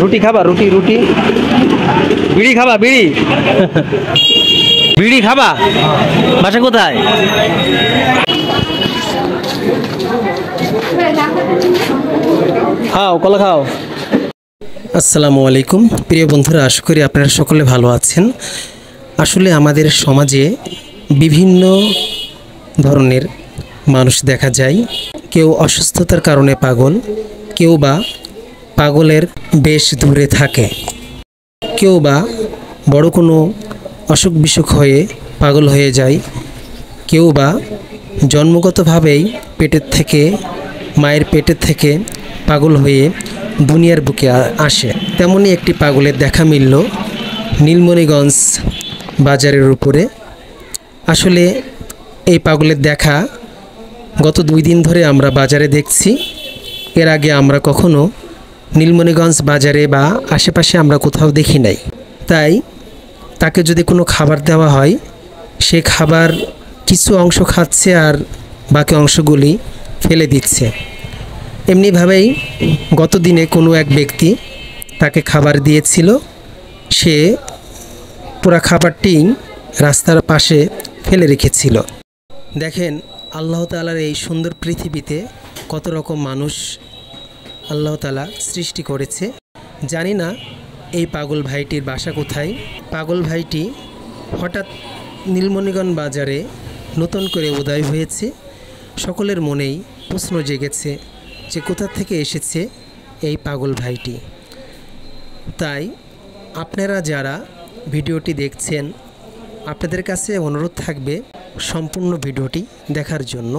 রুটি খাবা, রুটি রুটি। বিড়ি খাবা, বিড়ি? বিড়ি খাবা? বাসা কোথায়? খাও, কলা খাও। আসসালামু আলাইকুম। প্রিয় বন্ধুরা, আশা করি আপনারা সকলে ভালো আছেন। আসলে আমাদের সমাজে বিভিন্ন ধরনের মানুষ দেখা যায়। কেউ অসুস্থতার কারণে পাগল, কেউ বা পাগলের বেশ দূরে থাকে। কেউ বা বড় কোনো অসুখ বিসুখ হয়ে পাগল হয়ে যায়, কেউ বা জন্মগতভাবেই পেটের থেকে, মায়ের পেটের থেকে পাগল হয়ে দুনিয়ার বুকে আসে। তেমনই একটি পাগলের দেখা মিলল নীলমণিগঞ্জ বাজারের উপরে। আসলে এই পাগলের দেখা গত দুই দিন ধরে আমরা বাজারে দেখছি। এর আগে আমরা কখনো নীলমণিগঞ্জ বাজারে বা আশেপাশে আমরা কোথাও দেখি নাই। তাই তাকে যদি কোনো খাবার দেওয়া হয়, সে খাবার কিছু অংশ খাচ্ছে আর বাকি অংশগুলি ফেলে দিচ্ছে। এমনিভাবেই গত দিনে কোনো এক ব্যক্তি তাকে খাবার দিয়েছিল। সে পুরা খাবারটি রাস্তার পাশে ফেলে রেখেছিল। দেখেন, আল্লাহ তালার এই সুন্দর পৃথিবীতে কত রকম মানুষ আল্লাহ তালা সৃষ্টি করেছে। জানি না এই পাগল ভাইটির বাসা কোথায়। পাগল ভাইটি হঠাৎ নীলমণিগঞ্জ বাজারে নতুন করে উদয় হয়েছে। সকলের মনেই প্রশ্ন জেগেছে যে কোথা থেকে এসেছে এই পাগল ভাইটি। তাই আপনারা যারা ভিডিওটি দেখছেন, আপনাদের কাছে অনুরোধ থাকবে সম্পূর্ণ ভিডিওটি দেখার জন্য।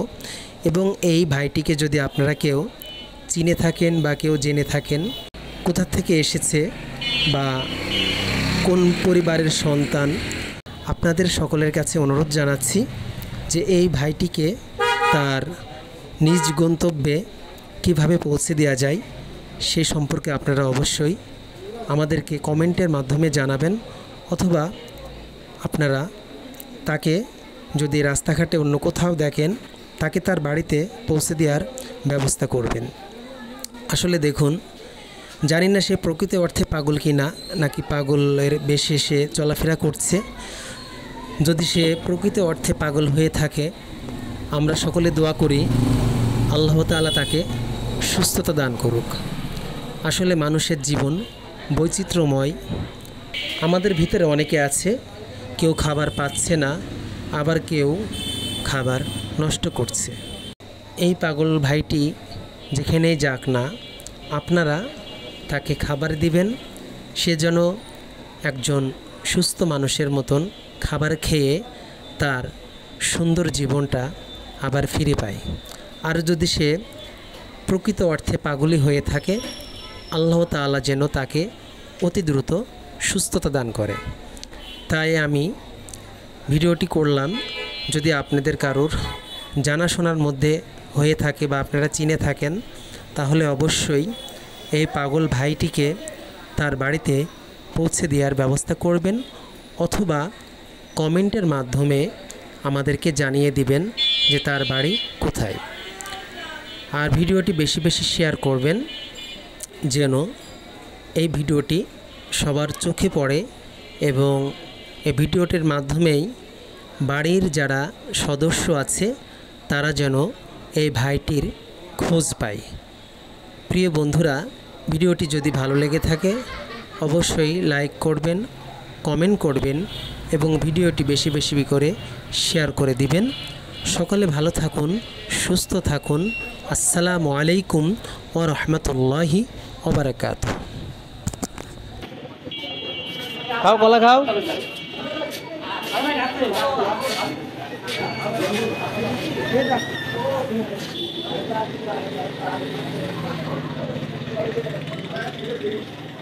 এবং এই ভাইটিকে যদি আপনারা কেউ চিনে থাকেন বা কেউ জেনে থাকেন, কোথা থেকে এসেছে বা কোন পরিবারের সন্তান, আপনাদের সকলের কাছে অনুরোধ জানাচ্ছি যে এই ভাইটিকে তার নিজ গন্তব্যে কীভাবে পৌঁছে দেওয়া যায়, সে সম্পর্কে আপনারা অবশ্যই আমাদেরকে কমেন্টের মাধ্যমে জানাবেন অথবা আপনারা তাকে যদি রাস্তাঘাটে অন্য কোথাও দেখেন, তাকে তার বাড়িতে পৌঁছে দেওয়ার ব্যবস্থা করবেন। আসলে দেখুন, জানি না সে প্রকৃত অর্থে পাগল কি না, নাকি পাগলের বেশে সে চলাফেরা করছে। যদি সে প্রকৃত অর্থে পাগল হয়ে থাকে, আমরা সকলে দোয়া করি, আল্লাহ তাআলা তাকে সুস্থতা দান করুক। আসলে মানুষের জীবন বৈচিত্র্যময়। আমাদের ভিতরে অনেকে আছে, কেউ খাবার পাচ্ছে না, আবার কেউ খাবার নষ্ট করছে। এই পাগল ভাইটি যেখানেই যাক না, আপনারা তাকে খাবার দিবেন। সে যেন একজন সুস্থ মানুষের মতন খাবার খেয়ে তার সুন্দর জীবনটা আবার ফিরে পায়। আর যদি সে প্রকৃত অর্থে পাগলি হয়ে থাকে, আল্লাহ তাআলা যেন তাকে অতি দ্রুত সুস্থতা দান করে। তাই আমি ভিডিওটি করলাম। যদি আপনাদের কারোর জানাশোনার মধ্যে হয়ে থাকে বা আপনারা চিনে থাকেন, তাহলে অবশ্যই এই পাগল ভাইটিকে তার বাড়িতে পৌঁছে দেওয়ার ব্যবস্থা করবেন অথবা কমেন্টের মাধ্যমে আমাদেরকে জানিয়ে দিবেন যে তার বাড়ি কোথায়। আর ভিডিওটি বেশি বেশি শেয়ার করবেন যেন এই ভিডিওটি সবার চোখে পড়ে এবং এই ভিডিওটির মাধ্যমেই বাড়ির যারা সদস্য আছে, তারা যেন এই ভাইটির খোঁজ পায় প্রিয় বন্ধুরা, ভিডিওটি যদি ভালো লেগে থাকে, অবশ্যই লাইক করবেন, কমেন্ট করবেন এবং ভিডিওটি বেশি বেশি করে শেয়ার করে দিবেন। সকলে ভালো থাকুন, সুস্থ থাকুন। আসসালামু আলাইকুম ও রহমতুল্লাহি ওবরাকাত খাও, কলা খাও। Thank you.